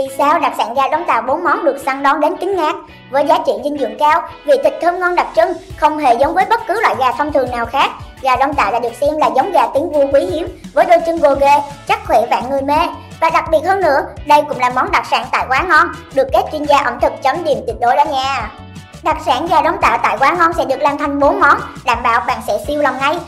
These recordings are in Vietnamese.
Vì sao đặc sản gà đóng tàu bốn món được săn đón đến kính ngạc? Với giá trị dinh dưỡng cao, vị thịt thơm ngon đặc trưng, không hề giống với bất cứ loại gà thông thường nào khác. Gà đông tạo đã được xem là giống gà tiếng vua quý hiếm, với đôi chân gồ ghề, chắc khỏe vạn người mê. Và đặc biệt hơn nữa, đây cũng là món đặc sản tại quán ngon, được các chuyên gia ẩm thực chấm điểm tuyệt đối đó nha. Đặc sản gà đóng tạo tại quán ngon sẽ được làm thành 4 món, đảm bảo bạn sẽ siêu lòng ngay.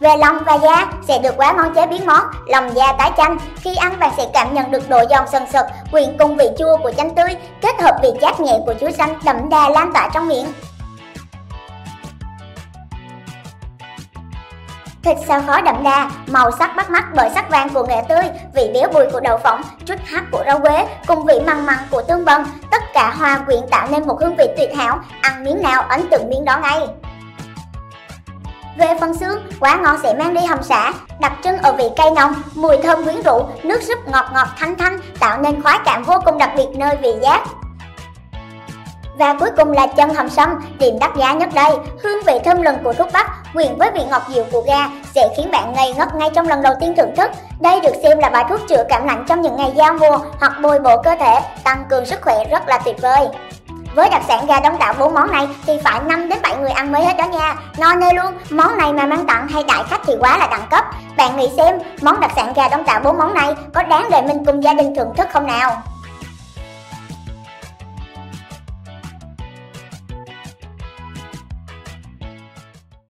Về lòng và da sẽ được quá món chế biến món lòng da tái chanh. Khi ăn bạn sẽ cảm nhận được độ giòn sần sật, quyện cùng vị chua của chanh tươi, kết hợp vị chát nhẹ của chuối xanh đậm đà lan tỏa trong miệng. Thịt sao khó đậm đà, màu sắc bắt mắt bởi sắc vàng của nghệ tươi, vị béo bùi của đậu phộng, chút hắc của rau quế cùng vị mặn mặn của tương bần, tất cả hòa quyện tạo nên một hương vị tuyệt hảo, ăn miếng nào ấn tượng miếng đó ngay. Về phần xương, quả ngon sẽ mang đi hầm xả, đặc trưng ở vị cay nồng, mùi thơm quyến rũ, nước súp ngọt ngọt thanh thanh tạo nên khoái cảm vô cùng đặc biệt nơi vị giác. Và cuối cùng là chân hầm sâm, điểm đắt giá nhất đây. Hương vị thơm lừng của thuốc bắc, quyện với vị ngọt dịu của gà, sẽ khiến bạn ngây ngất ngay trong lần đầu tiên thưởng thức. Đây được xem là bài thuốc chữa cảm lạnh trong những ngày giao mùa hoặc bồi bổ cơ thể, tăng cường sức khỏe rất là tuyệt vời. Với đặc sản gà đông tạo bốn món này thì phải 5 đến 7 người ăn mới hết đó nha. No nê luôn, món này mà mang tặng hay đại khách thì quá là đẳng cấp. Bạn nghĩ xem, món đặc sản gà đông tạo bốn món này có đáng để mình cùng gia đình thưởng thức không nào?